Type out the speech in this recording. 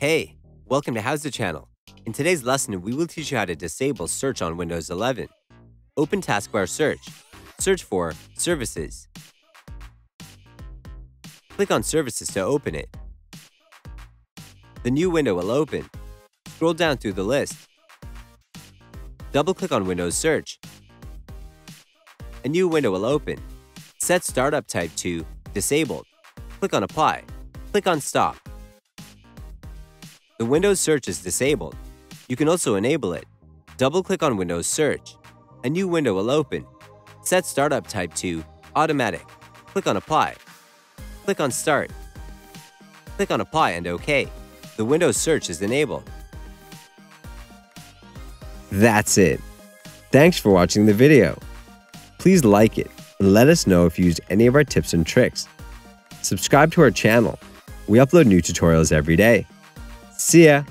Hey, welcome to HOWZA Channel. In today's lesson, we will teach you how to disable search on Windows 11. Open Taskbar Search. Search for Services. Click on Services to open it. The new window will open. Scroll down through the list. Double-click on Windows Search. A new window will open. Set Startup Type to Disabled. Click on Apply. Click on Stop. The Windows Search is disabled. You can also enable it. Double-click on Windows Search. A new window will open. Set Startup Type to Automatic. Click on Apply. Click on Start. Click on Apply and OK. The Windows Search is enabled. That's it. Thanks for watching the video. Please like it and let us know if you used any of our tips and tricks. Subscribe to our channel. We upload new tutorials every day. See ya!